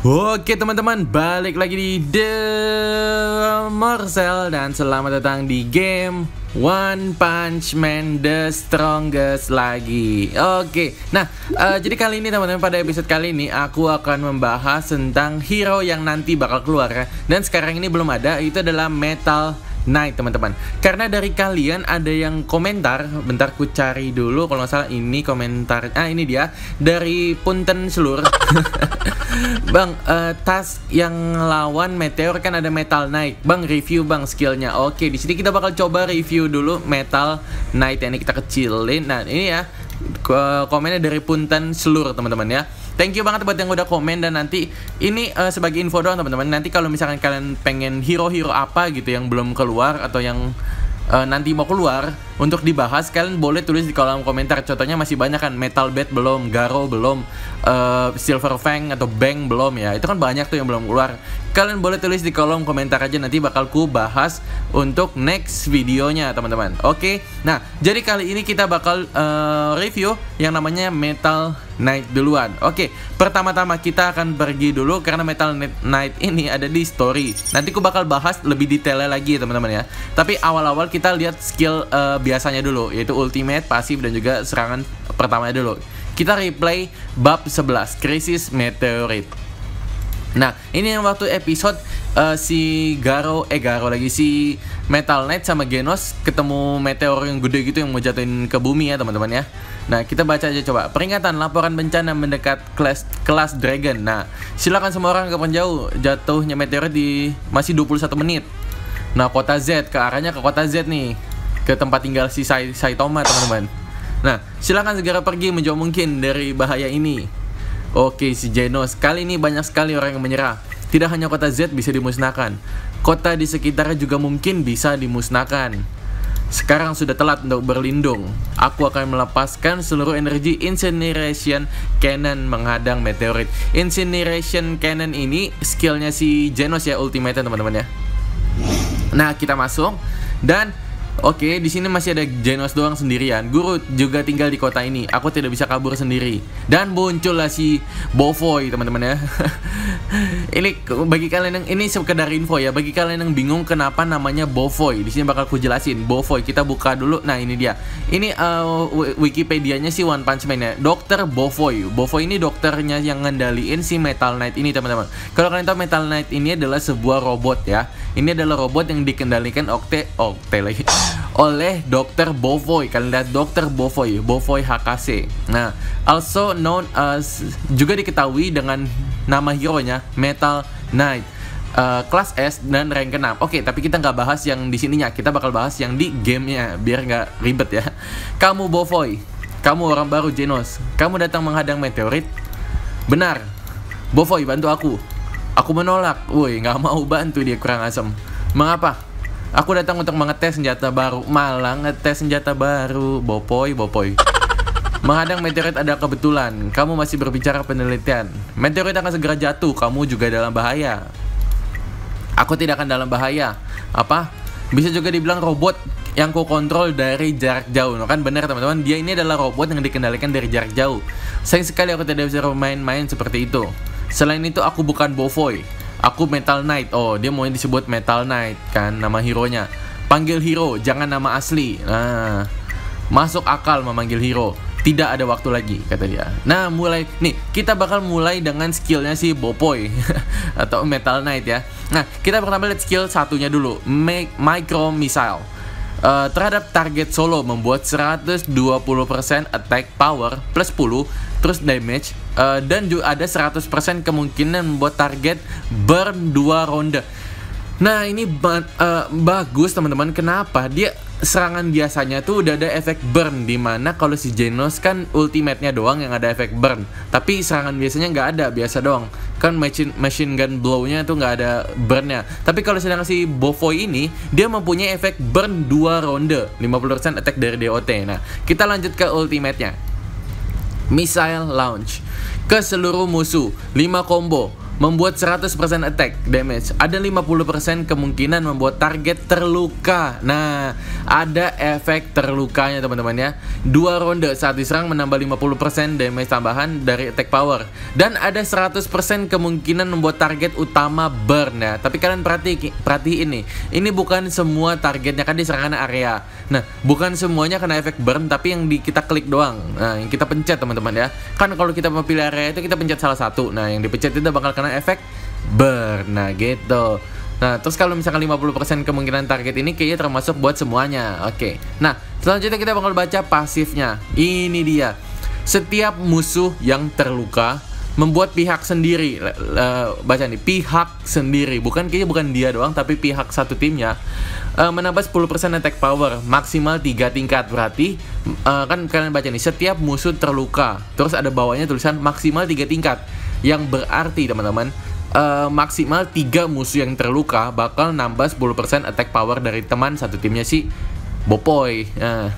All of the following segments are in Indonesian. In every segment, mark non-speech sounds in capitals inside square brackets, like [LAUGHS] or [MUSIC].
Oke teman-teman, balik lagi di The Morsel dan selamat datang di game One Punch Man The Strongest lagi. Oke, nah eh, jadi kali ini teman-teman pada episode kali ini aku akan membahas tentang hero yang nanti bakal keluar ya. Dan sekarang ini belum ada, itu adalah Metal Knight teman-teman. Karena dari kalian ada yang komentar, bentar ku cari dulu kalau nggak salah ini komentar. Ah ini dia dari Punten Selur. [LAUGHS] bang, eh, tas yang lawan Meteor kan ada Metal Knight. Bang, review bang skillnya. Oke, di sini kita bakal coba review dulu Metal yang ini kita kecilin. Nah ini ya ko- komennya dari Punten Selur teman-teman ya. Thank you banget buat yang udah komen dan nanti ini eh, sebagai info doang teman-teman. Nanti kalau misalkan kalian pengen hero-hero apa gitu yang belum keluar atau yang eh, nanti mau keluar untuk dibahas kalian boleh tulis di kolom komentar. Contohnya masih banyak kan Metal Bat belum, Garo belum, eh, Silver Fang atau Bang belum ya. Itu kan banyak tuh yang belum keluar. Kalian boleh tulis di kolom komentar aja nanti bakal ku bahas untuk next videonya teman-teman. Oke. Nah, jadi kali ini kita bakal eh, review yang namanya Metal Knight duluan. Oke, pertama-tama kita akan pergi dulu karena Metal Knight ini ada di story. Nanti ku bakal bahas lebih detailnya lagi teman-teman ya. Tapi awal-awal kita lihat skill eh, biasanya dulu yaitu ultimate, pasif dan juga serangan pertamanya dulu. Kita replay bab 11 Krisis Meteorit. Nah, ini yang waktu episode eh, si Garo, eh Garo lagi si Metal Knight sama Genos ketemu meteor yang gede gitu yang mau jatuhin ke bumi ya teman-teman ya. Nah, kita baca aja coba. Peringatan laporan bencana mendekat kelas kelas Dragon. Nah, silakan semua orang ke jauh. Jatuhnya meteor di masih 21 menit. Nah, kota Z ke arahnya ke kota Z nih. Ke tempat tinggal si Sai Saitama, teman-teman. Nah, silakan segera pergi menjauh mungkin dari bahaya ini. Oke, si Genos. Kali ini banyak sekali orang yang menyerah. Tidak hanya kota Z bisa dimusnahkan. Kota di sekitarnya juga mungkin bisa dimusnahkan. Sekarang sudah telat untuk berlindung. Aku akan melepaskan seluruh energi Incineration Cannon menghadang meteorit. Incineration Cannon ini skillnya si Genos ya, ultimate teman-teman ya. Nah, kita masuk dan Oke, di sini masih ada Genos doang sendirian. Guru juga tinggal di kota ini. Aku tidak bisa kabur sendiri. Dan muncullah si Bovoy, teman-teman ya. [LAUGHS] ini bagi kalian yang ini sekedar info ya. Bagi kalian yang bingung kenapa namanya Bovoy, di sini bakal ku jelasin. Bovoy, kita buka dulu. Nah, ini dia. Ini uh, Wikipedia-nya si One Punch Man ya. Dokter Bovoy. Bovoy ini dokternya yang ngendaliin si Metal Knight ini, teman-teman. Kalau kalian tahu Metal Knight ini adalah sebuah robot ya. Ini adalah robot yang dikendalikan Okte Okte lagi oleh Dr. Bovoy. Kalian lihat Dr. Bovoy, Bovoy HKC. Nah, also known as juga diketahui dengan nama hero-nya Metal Knight. Uh, kelas S dan rank ke-6 Oke, tapi kita nggak bahas yang di sininya Kita bakal bahas yang di gamenya Biar nggak ribet ya Kamu Bovoy Kamu orang baru Genos Kamu datang menghadang meteorit Benar Bovoy, bantu aku Aku menolak Woi, nggak mau bantu dia kurang asem Mengapa? Aku datang untuk mengetes senjata baru. Malah ngetes senjata baru. Bopoy, bopoy. Menghadang meteorit ada kebetulan. Kamu masih berbicara penelitian. Meteorit akan segera jatuh. Kamu juga dalam bahaya. Aku tidak akan dalam bahaya. Apa? Bisa juga dibilang robot yang ku kontrol dari jarak jauh. No, kan benar teman-teman. Dia ini adalah robot yang dikendalikan dari jarak jauh. Sayang sekali aku tidak bisa bermain-main seperti itu. Selain itu aku bukan Bovoy. Aku Metal Knight. Oh, dia mau disebut Metal Knight kan nama hero-nya. Panggil hero, jangan nama asli. Nah, masuk akal memanggil hero. Tidak ada waktu lagi kata dia. Nah, mulai nih kita bakal mulai dengan skillnya si Bopoy [LAUGHS] atau Metal Knight ya. Nah, kita pertama lihat skill satunya dulu, Make Micro Missile. Uh, terhadap target solo membuat 120% attack power plus 10 terus damage uh, dan juga ada 100% kemungkinan membuat target burn 2 ronde. Nah, ini ba uh, bagus teman-teman. Kenapa? Dia serangan biasanya tuh udah ada efek burn di mana kalau si Genos kan ultimate-nya doang yang ada efek burn. Tapi serangan biasanya nggak ada, biasa doang. Kan machine machine gun blow-nya tuh nggak ada burn-nya. Tapi kalau sedangkan si Bovoy ini dia mempunyai efek burn 2 ronde, 50% attack dari DOT. Nah, kita lanjut ke ultimate-nya. Missile launch. Ke seluruh musuh. 5 combo membuat 100% attack damage. Ada 50% kemungkinan membuat target terluka. Nah, ada efek terlukanya teman-teman ya. Dua ronde saat diserang menambah 50% damage tambahan dari attack power. Dan ada 100% kemungkinan membuat target utama burn ya. Tapi kalian perhati perhati ini. Ini bukan semua targetnya kan diserang area. Nah, bukan semuanya kena efek burn tapi yang di kita klik doang. Nah, yang kita pencet teman-teman ya. Kan kalau kita mau pilih area itu kita pencet salah satu. Nah, yang dipencet itu bakal kena efek burn. Nah, gitu. Nah, terus kalau misalkan 50% kemungkinan target ini kayaknya termasuk buat semuanya. Oke. Nah, selanjutnya kita bakal baca pasifnya. Ini dia. Setiap musuh yang terluka membuat pihak sendiri. Uh, baca nih pihak sendiri. Bukan kayaknya bukan dia doang tapi pihak satu timnya uh, menambah 10% attack power maksimal 3 tingkat. Berarti uh, kan kalian baca nih setiap musuh terluka terus ada bawahnya tulisan maksimal 3 tingkat yang berarti teman-teman uh, maksimal 3 musuh yang terluka bakal nambah 10% attack power dari teman satu timnya si Bopoy. Nah,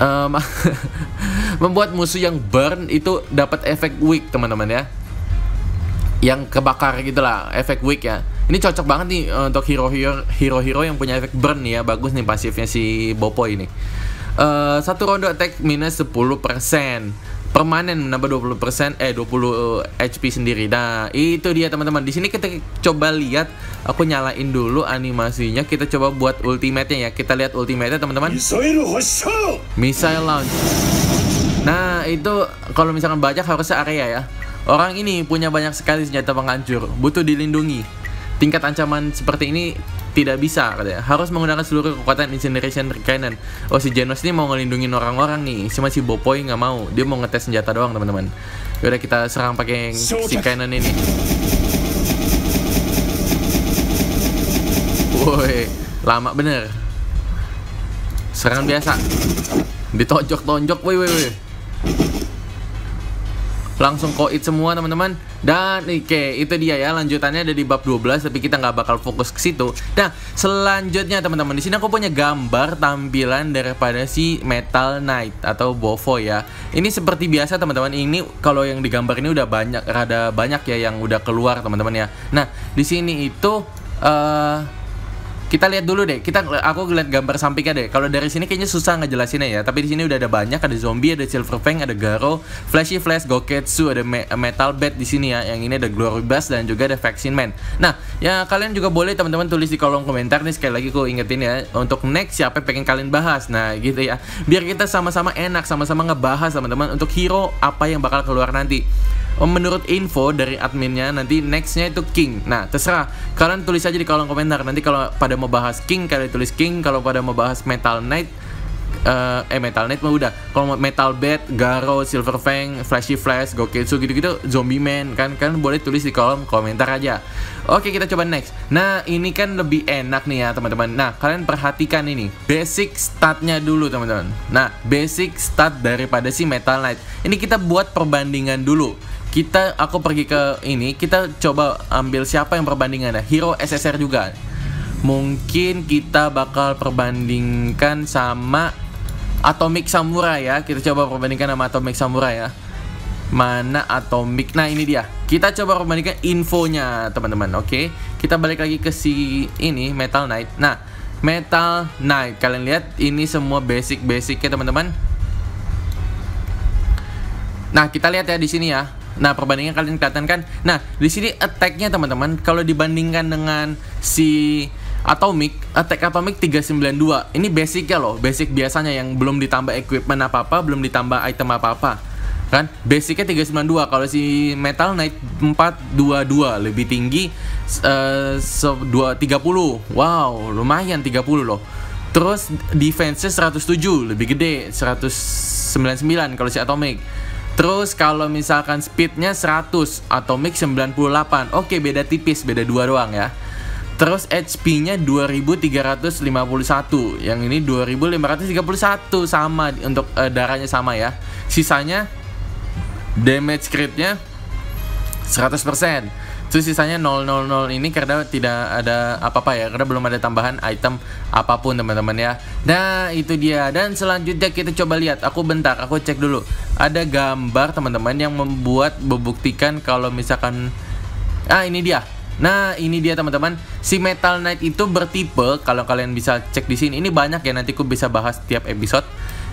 um, [LAUGHS] membuat musuh yang burn itu dapat efek weak teman-teman ya. Yang kebakar gitulah, efek weak ya. Ini cocok banget nih untuk hero-hero hero-hero yang punya efek burn ya. Bagus nih pasifnya si Bopoy ini. Uh, satu ronde attack minus 10% permanen menambah 20% eh 20 HP sendiri. Nah, itu dia teman-teman. Di sini kita coba lihat aku nyalain dulu animasinya. Kita coba buat ultimate-nya ya. Kita lihat ultimate-nya teman-teman. Missile launch. Nah, itu kalau misalkan banyak harusnya area ya. Orang ini punya banyak sekali senjata penghancur, butuh dilindungi. Tingkat ancaman seperti ini tidak bisa katanya. Harus menggunakan seluruh kekuatan incineration cannon oh si Genos ini mau ngelindungin orang-orang nih. Cuma si Bopoy nggak mau. Dia mau ngetes senjata doang teman-teman. Udah kita serang pakai si cannon ini. Woi lama bener. Serangan biasa. Ditonjok-tonjok. Woi woi woi langsung koit semua teman-teman. Dan oke itu dia ya. Lanjutannya ada di bab 12 tapi kita nggak bakal fokus ke situ. Nah selanjutnya teman-teman di sini aku punya gambar tampilan daripada si Metal Knight atau Bovo ya. Ini seperti biasa teman-teman. Ini kalau yang digambar ini udah banyak rada banyak ya yang udah keluar teman-teman ya. Nah di sini itu uh, kita lihat dulu deh. Kita aku lihat gambar sampingnya deh. Kalau dari sini kayaknya susah ngejelasinnya ya. Tapi di sini udah ada banyak. Ada zombie, ada silver fang, ada garo, flashy flash, goketsu, ada me metal bed di sini ya. Yang ini ada glory bass dan juga ada vaccine man. Nah, ya kalian juga boleh teman-teman tulis di kolom komentar nih sekali lagi aku ingetin ya untuk next siapa yang pengen kalian bahas. Nah, gitu ya. Biar kita sama-sama enak, sama-sama ngebahas teman-teman untuk hero apa yang bakal keluar nanti. Oh, menurut info dari adminnya nanti nextnya itu King. Nah terserah kalian tulis aja di kolom komentar. Nanti kalau pada mau bahas King kalian tulis King. Kalau pada mau bahas Metal Knight uh, eh Metal Knight mah udah. Kalau Metal Bed, Garo, Silver Fang, Flashy Flash, Goketsu gitu-gitu, Zombie Man kan kan boleh tulis di kolom komentar aja. Oke kita coba next. Nah ini kan lebih enak nih ya teman-teman. Nah kalian perhatikan ini basic statnya dulu teman-teman. Nah basic stat daripada si Metal Knight. Ini kita buat perbandingan dulu kita aku pergi ke ini kita coba ambil siapa yang perbandingannya. Hero SSR juga. Mungkin kita bakal perbandingkan sama Atomic Samurai ya. Kita coba perbandingkan sama Atomic Samurai ya. Mana Atomic? Nah ini dia. Kita coba perbandingkan infonya teman-teman oke? Kita balik lagi ke si ini Metal Knight. Nah Metal Knight. Kalian lihat ini semua basic basic ya teman-teman. Nah kita lihat ya di sini ya Nah, perbandingan kalian kelihatan kan? Nah, di sini attack-nya teman-teman kalau dibandingkan dengan si Atomic, attack Atomic 392. Ini basic ya loh, basic biasanya yang belum ditambah equipment apa-apa, belum ditambah item apa-apa. Kan? Basicnya 392. Kalau si Metal Knight 422 lebih tinggi uh, 230. Wow, lumayan 30 loh. Terus defense-nya 107, lebih gede 199 kalau si Atomic. Terus kalau misalkan speednya 100, Atomic 98. Oke, beda tipis, beda dua doang ya. Terus HP-nya 2351, yang ini 2531 sama untuk uh, darahnya sama ya. Sisanya damage crit-nya 100%. Terus sisanya 000 ini karena tidak ada apa-apa ya, karena belum ada tambahan item apa pun teman-teman ya. Nah itu dia. Dan selanjutnya kita coba lihat. Aku bentar, aku cek dulu. Ada gambar teman-teman yang membuat membuktikan kalau misalkan ah ini dia. Nah, ini dia teman-teman. Si Metal Knight itu bertipe kalau kalian bisa cek di sini. Ini banyak ya nanti aku bisa bahas tiap episode.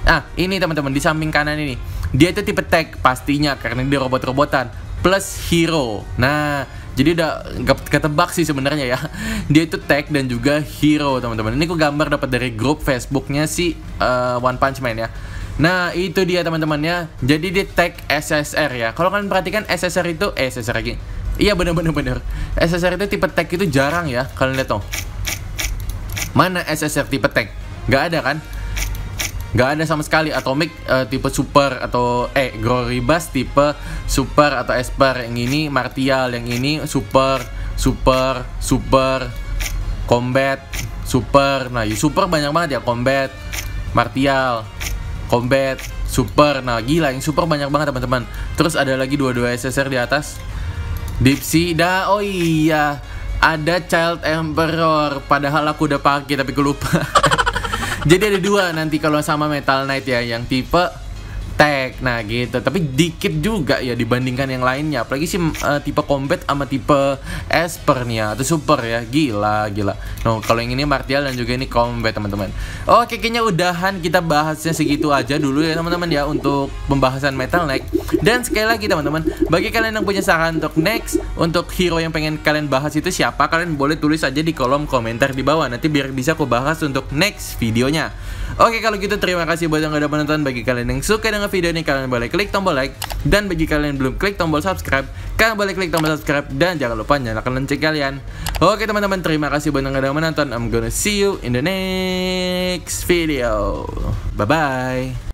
Nah, ini teman-teman di samping kanan ini. Dia itu tipe tag pastinya karena dia robot-robotan plus hero. Nah, jadi udah ketebak sih sebenarnya ya. [LAUGHS] Dia itu tag dan juga hero teman-teman. Ini aku gambar dapat dari grup Facebooknya si uh, One Punch Man ya. Nah itu dia teman-teman ya. Jadi dia tag SSR ya. Kalau kalian perhatikan SSR itu eh SSR lagi Iya bener-bener bener. SSR itu tipe tag itu jarang ya kalian lihat tuh. Mana SSR tipe tag? Gak ada kan? Gak ada sama sekali. Atomic uh, tipe super atau eh Gloribus tipe super atau Esper. Yang ini Martial yang ini super super super combat super. Nah super banyak banget ya. Combat Martial combat super. Nah gila yang super banyak banget teman-teman. Terus ada lagi dua-dua SSR di atas. Dipsy dah oh iya ada Child Emperor. Padahal aku udah pakai tapi aku lupa [LAUGHS] jadi ada dua nanti kalau sama Metal Knight ya yang tipe tag nah gitu. Tapi dikit juga ya dibandingkan yang lainnya. Apalagi sih uh, tipe combat sama tipe esper nih ya. Atau super ya. Gila gila. No kalau yang ini martial dan juga ini combat teman-teman. Oke kayaknya udahan kita bahasnya segitu aja dulu ya teman-teman ya untuk pembahasan metal knight dan sekali lagi teman-teman bagi kalian yang punya saran untuk next untuk hero yang pengen kalian bahas itu siapa kalian boleh tulis aja di kolom komentar di bawah. Nanti biar bisa aku bahas untuk next videonya. Oke kalau gitu terima kasih buat yang udah menonton. Bagi kalian yang suka dengan video ini kalian boleh klik tombol like. Dan bagi kalian yang belum klik tombol subscribe kalian boleh klik tombol subscribe. Dan jangan lupa nyalakan lonceng kalian. Oke teman-teman terima kasih buat yang udah menonton. I'm gonna see you in the next video. Bye bye